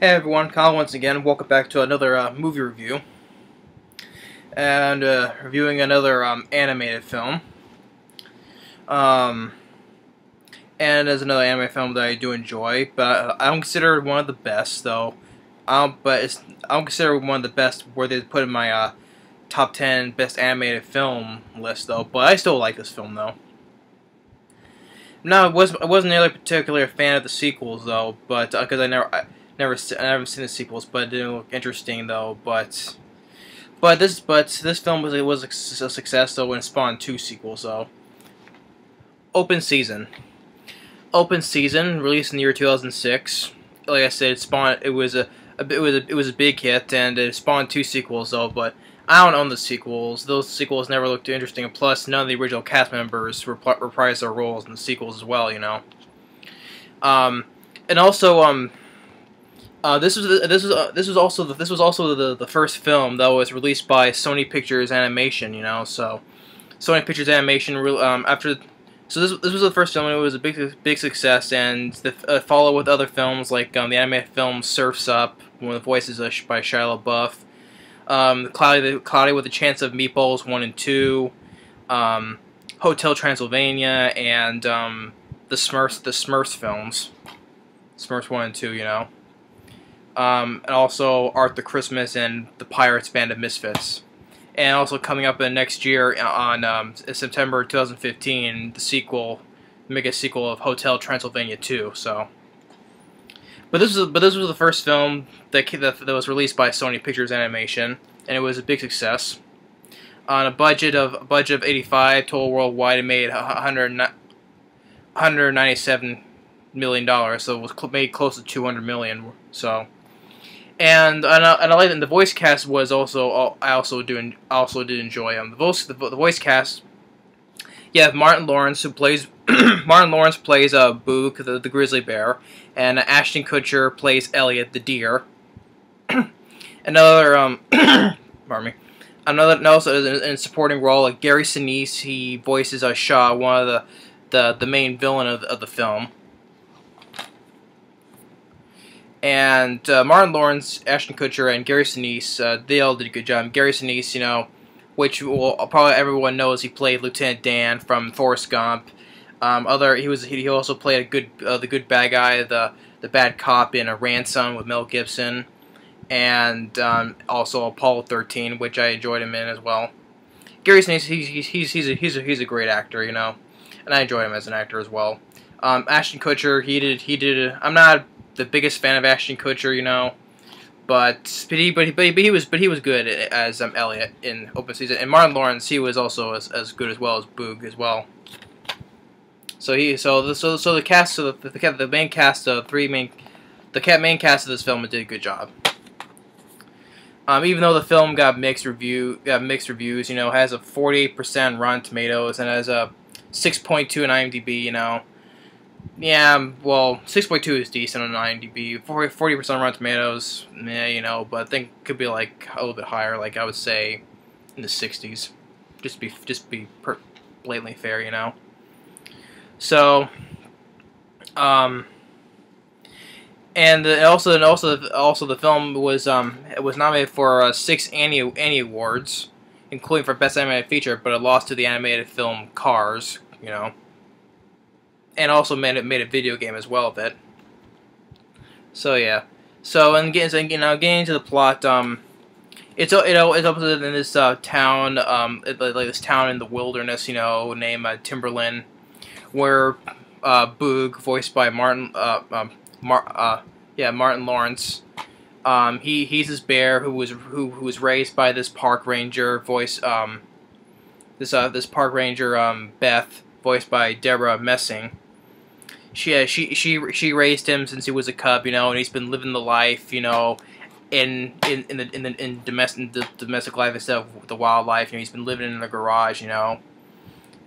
Hey everyone, Kyle once again. Welcome back to another uh, movie review. And uh, reviewing another um, animated film. Um, and as another anime film that I do enjoy, but I don't consider it one of the best though. Don't, but it's, I don't consider it one of the best where to put in my uh, top 10 best animated film list though. But I still like this film though. No, I wasn't. I wasn't really particularly a fan of the sequels though, but because uh, I never. I, Never, I haven't seen the sequels, but it didn't look interesting though. But, but this, but this film was it was a success though, and spawned two sequels though. Open Season. Open Season, released in the year 2006. Like I said, it spawned. It was a, a it was a, it was a big hit, and it spawned two sequels though. But I don't own the sequels. Those sequels never looked too interesting, plus, none of the original cast members reprised their roles in the sequels as well. You know. Um, and also um uh, this was this was uh, this was also the, this was also the the first film that was released by Sony Pictures Animation. You know, so Sony Pictures Animation um, after so this this was the first film. and It was a big big success, and the uh, followed with other films like um, the animated film Surfs Up, one of the voices by Shia LaBeouf, um, Cloudy Cloudy with a Chance of Meatballs one and two, um, Hotel Transylvania, and um, the Smurfs the Smurfs films, Smurfs one and two. You know um, and also Arthur Christmas and the Pirates Band of Misfits. And also coming up in next year on um, September 2015, the sequel, mega sequel of Hotel Transylvania 2. So, but this was but this was the first film that that, that was released by Sony Pictures Animation, and it was a big success. On a budget of a budget of 85 total worldwide, it made 100, 197 million dollars, so it was made close to 200 million. So and and I, I like that the voice cast was also I also do also did enjoy them. The voice the, the voice cast. You have Martin Lawrence who plays Martin Lawrence plays uh, Boog the, the grizzly bear, and uh, Ashton Kutcher plays Elliot the deer. Another um, pardon me. Another also in, in supporting role like Gary Sinise. He voices uh, Shaw, one of the the the main villain of, of the film. And uh, Martin Lawrence, Ashton Kutcher, and Gary Sinise, uh, they all did a good job. Gary Sinise, you know, which will, probably everyone knows, he played Lieutenant Dan from Forrest Gump. Um, other he was he also played a good uh, the good bad guy, the the bad cop in a Ransom with Mel Gibson, and um, also Apollo 13, which I enjoyed him in as well. Gary Sinise, he's he's he's a, he's a, he's a great actor, you know, and I enjoy him as an actor as well. Um, Ashton Kutcher, he did he did. I'm not the biggest fan of Ashton Kutcher, you know. But but he but he, but he, was but he was good as um, Elliot in Open Season, and Martin Lawrence he was also as, as good as well as Boog as well. So he so the so so the cast so the the, the main cast of three main the cat main cast of this film did a good job. Um, even though the film got mixed review got mixed reviews, you know, has a 48% Rotten Tomatoes and has a 6.2 in IMDb, you know, yeah, well, 6.2 is decent on IMDb. 40% on Rotten Tomatoes, yeah, you know, but I think could be like a little bit higher, like I would say in the 60s. Just be just be blatantly fair, you know. So, um, and also and also also the film was um it was nominated for uh, six Annie Annie awards, including for best animated feature, but it lost to the animated film Cars, you know and also made it made a video game as well of it. So yeah, so and getting you know getting into the plot, um, it's you know it's up in this uh, town, um, like this town in the wilderness, you know, named uh, Timberland, where uh, Boog, voiced by Martin, uh, um, Mar uh, yeah, Martin Lawrence. Um, he he's this bear who was who who was raised by this park ranger, voice um, this uh this park ranger um Beth, voiced by Debra Messing she uh, she she she raised him since he was a cub, you know, and he's been living the life, you know, in in in the in the in domestic the domestic life instead of the wildlife. You know, he's been living in the garage, you know,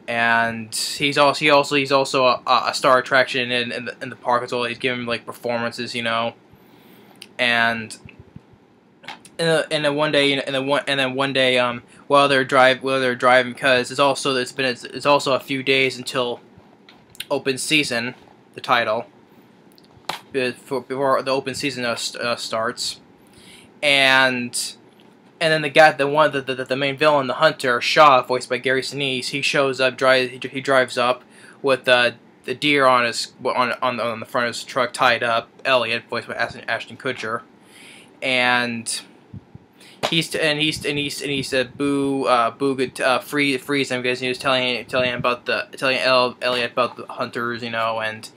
and he's also he also he's also a, a star attraction in in the, in the park as well. He's giving like performances, you know, and. And, and then one day, and then one, and then one day, um, while they're drive, while they're driving, because it's also it's been it's, it's also a few days until open season, the title. before, the open season uh, uh, starts, and and then the guy, the one, the, the, the main villain, the hunter Shaw, voiced by Gary Sinise, he shows up, drives he, drives up with uh, the deer on his on on the, on the front of his truck tied up. Elliot, voiced by Ashton, Ashton Kutcher, and he's and he's and he's and he said boo uh boo could uh free freeze him because he was telling telling about the telling El, Elliot about the hunters you know and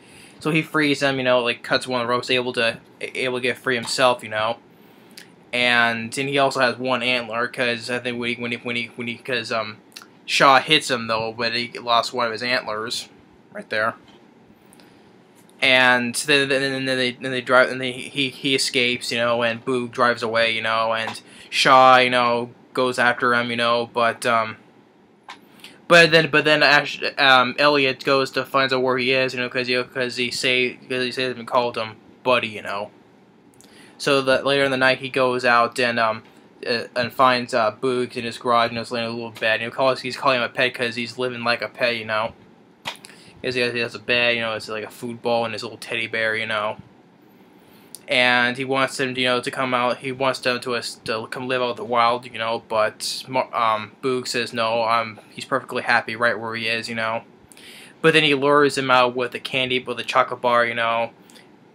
so he frees him you know like cuts one of the ropes able to able to get free himself you know. And and he also has one antler because I think when he when he when he when he because um Shaw hits him though but he lost one of his antlers right there. And then, then, then they then they drive and they, he he escapes you know and Boog drives away you know. And Shaw, you know, goes after him, you know, but um, but then but then Ash, um, Elliot goes to find out where he is, you know, because he because he say because he says and called him buddy, you know. So that later in the night he goes out and um uh, and finds uh, Boog in his garage and he's laying in a little bed. And he calls he's calling him a pet because he's living like a pet, you know. Because he, he has a bed, you know, it's like a food bowl and his little teddy bear, you know and he wants them, you know, to come out. He wants them to us to come live out the wild, you know. But um, Boog says no. Um, he's perfectly happy right where he is, you know. But then he lures him out with a candy, with a chocolate bar, you know.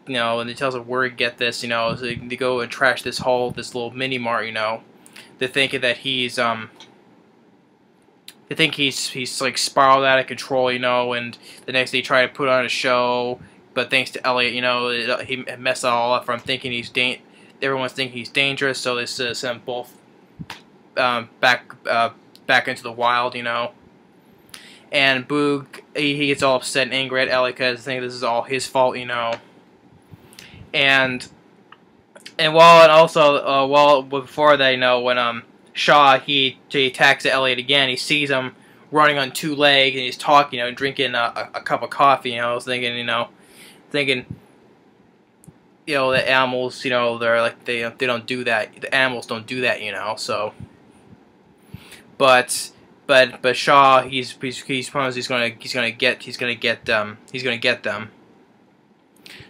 You know, and he tells him where to get this, you know. So they go and trash this whole, this little mini mart, you know. They're thinking that he's um. They think he's he's like spiraled out of control, you know. And the next day, he try to put on a show but thanks to Elliot, you know, it, he messed it all up from thinking he's da- everyone's thinking he's dangerous, so they send them both um, back uh, back into the wild, you know. And Boog, he, he gets all upset and angry at Elliot because think this is all his fault, you know. And and while and also uh, while before that, you know, when um Shaw he, he attacks Elliot again, he sees him running on two legs and he's talking, you know, drinking a, a, a cup of coffee. You know, I was thinking, you know thinking, you know, the animals, you know, they're like they they don't do that. The animals don't do that, you know. So, but but but Shaw, he's he's he's promised he's gonna he's gonna get he's gonna get them he's gonna get them.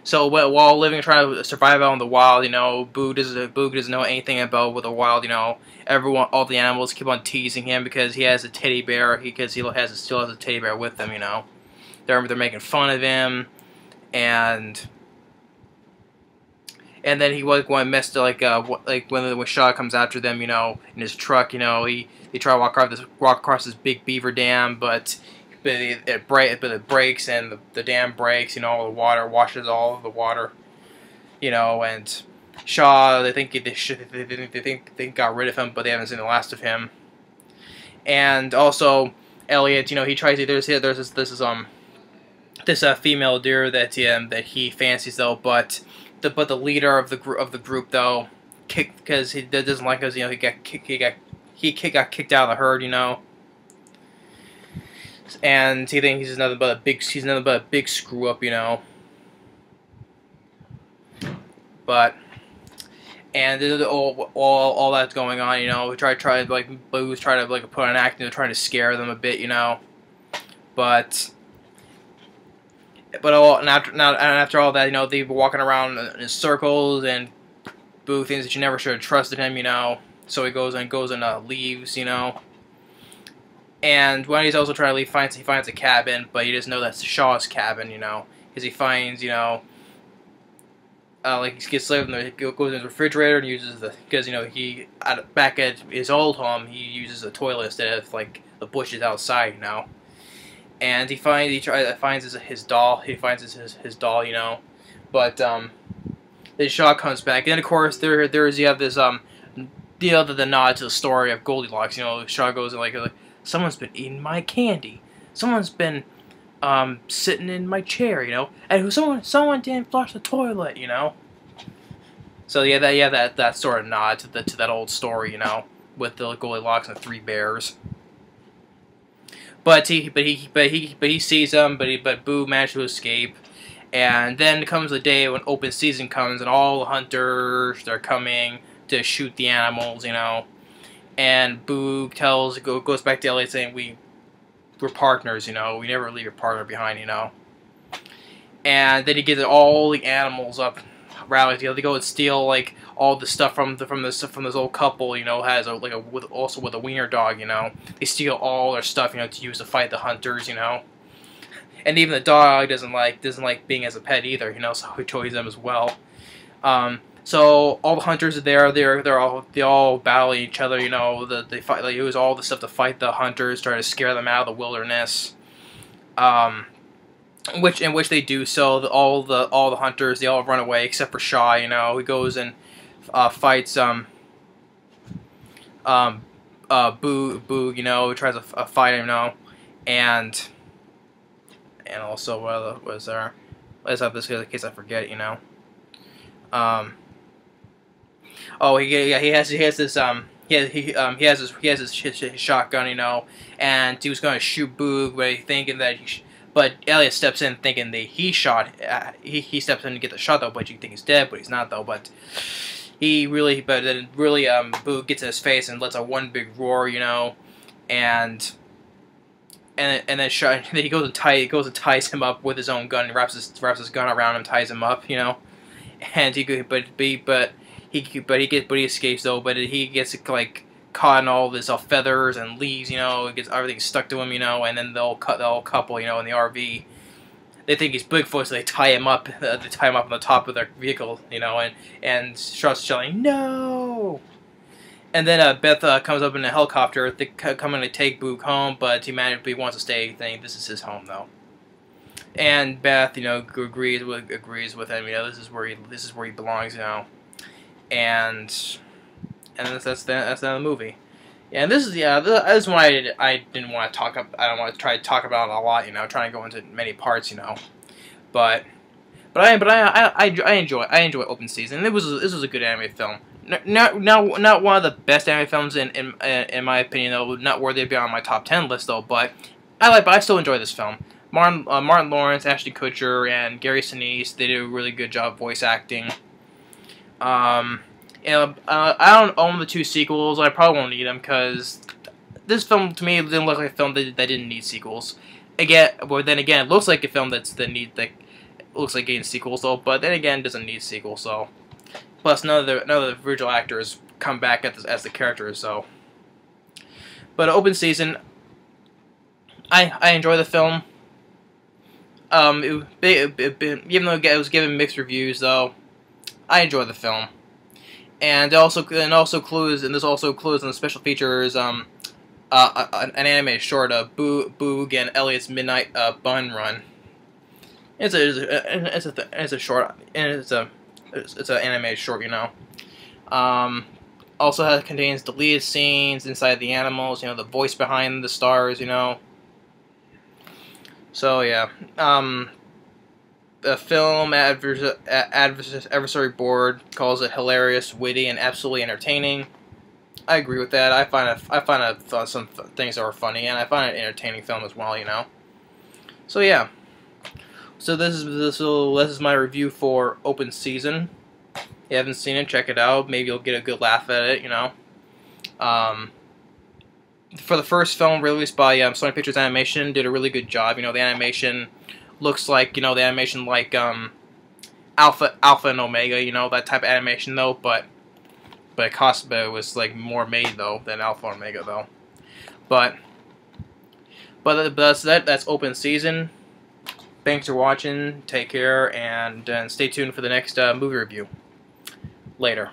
So while living trying to survive out in the wild, you know, Boo doesn't Boog doesn't know anything about with the wild. You know, everyone, all the animals keep on teasing him because he has a teddy bear. Because he, he has still has a teddy bear with him. You know, they're they're making fun of him and and then he like one messed like uh like when when Shaw comes after them, you know, in his truck, you know, he they try to walk across this walk across this big beaver dam, but but it, it break but it breaks and the, the dam breaks, you know, all the water washes all the water, you know, and Shaw they think they should they think they think they got rid of him, but they haven't seen the last of him, and also Elliot, you know, he tries to there's there's this this is um this uh, female deer that um, that he fancies though, but the but the leader of the group of the group though, kicked because he doesn't like us. You know, he got kick, he got he kick, got kicked out of the herd. You know, and he thinks he's nothing but a big he's nothing but a big screw up. You know, but and all, all all that's going on. You know, we try try like Blues try to like put on acting, trying to scare them a bit. You know, but but all and after now and after all that, you know, they were walking around in circles and Boo things that you never should have trusted him, you know. So he goes and goes and uh, leaves, you know. And when he's also trying to leave, finds he finds a cabin, but he doesn't know that's Shaw's cabin, you know, because he finds, you know, uh, like he gets living there, he goes in the refrigerator and uses the because you know he back at his old home he uses the toilet instead of like the bushes outside, you know and he finds he tries finds his, his doll. He finds his, his, his doll, you know, but um, then Shaw comes back, and of course there there's you have this um, the other the nod to the story of Goldilocks. You know, Shaw goes like, like someone's been eating my candy. Someone's been um, sitting in my chair, you know, and someone someone didn't flush the toilet, you know. So yeah, that yeah that that sort of nod to the to that old story, you know, with the Goldilocks and the three bears. But he, but he, but he, but he sees them. But he, but Boo manages to escape. And then comes the day when open season comes, and all the hunters are coming to shoot the animals, you know. And Boo tells, goes back to Elliot saying, "We, we're partners, you know. We never leave your partner behind, you know." and then he gets all the animals up rallies. Know, they go and steal like all the stuff from the, from this from this old couple. You know, has a, like a with, also with a wiener dog. You know, they steal all their stuff. You know, to use to fight the hunters. You know, and even the dog doesn't like doesn't like being as a pet either. You know, so he toys them as well. Um, so all the hunters are there. They're they're all they all battle each other. You know, the, they fight. They use all the stuff to fight the hunters, try to scare them out of the wilderness. Um, which in which they do so. The, all the all the hunters they all run away except for Shaw. You know, he goes and uh, fights um um uh Boo Boo. You know, he tries to uh, fight him. You know, and and also what was there? Let's have this in case I forget. You know. Um. Oh, he yeah he has he has this um he has, he um he has his he has his, his, his shotgun you know and he was going to shoot Boog but he thinking that he but Elliot steps in thinking that he shot. Uh, he he steps in to get the shot though, but you think he's dead, but he's not though. But he really, but then really, um, Boo gets in his face and lets out one big roar, you know, and and and then, shot, then he goes and tie he goes and ties him up with his own gun, and wraps his wraps his gun around him, ties him up, you know, and he but be but he but he gets but he escapes though, but he gets like caught in all this all feathers and leaves, you know, it gets everything stuck to him, you know, and then they'll cut the whole couple, you know, in the RV. They think he's Bigfoot, so they tie him up. Uh, they tie him up on the top of their vehicle, you know, and and starts yelling no. And then uh, Beth uh, comes up in a helicopter, they coming to take Boog home, but he manages, he wants to stay. Think this is his home though. And Beth, you know, agrees with agrees with him. You know, this is where he this is where he belongs. You know, and and that's that's the, that's the end of the movie. Yeah, and this is yeah, this, this is one I did, I didn't want to talk up. I don't want to try to talk about it a lot, you know, trying to go into many parts, you know, but but I but I I, I, I enjoy I enjoy Open Season. It was this was a good anime film. Not not not one of the best anime films in in in my opinion though. Not worthy to be on my top ten list though, but I like but I still enjoy this film. Martin uh, Martin Lawrence, Ashley Kutcher, and Gary Sinise they do a really good job voice acting. Um, know, uh, I don't own the two sequels. I probably won't need them because this film to me didn't look like a film that, that didn't need sequels. Again, but then again, it looks like a film that's that need that looks like getting sequels though. But then again, doesn't need sequels. So plus none of the none of the original actors come back as, as the characters. So, but open season, I I enjoy the film. Um, it, it, it, even though it was given mixed reviews though, I enjoy the film and also and also clues and there's also clues in the special features um uh, an anime short of Boo Boog and Elliot's Midnight uh, Bun Run. It's a it's a it's a short and it's a it's, it's an anime short, you know. Um, also has contains deleted scenes inside the animals, you know, the voice behind the stars, you know. So yeah, um, the film advers adversary board calls it hilarious, witty, and absolutely entertaining. I agree with that. I find it, I find it, some things that are funny, and I find it entertaining film as well. You know. So yeah. So this is this this is my review for Open Season. If you haven't seen it, check it out. Maybe you'll get a good laugh at it. You know. Um, for the first film released by um, Sony Pictures Animation, did a really good job. You know, the animation looks like you know the animation like um, Alpha Alpha and Omega, you know that type of animation though, but but it cost but it was like more made though than Alpha and Omega though, but but that's that that's open season. Thanks for watching. Take care and, and stay tuned for the next uh, movie review. Later.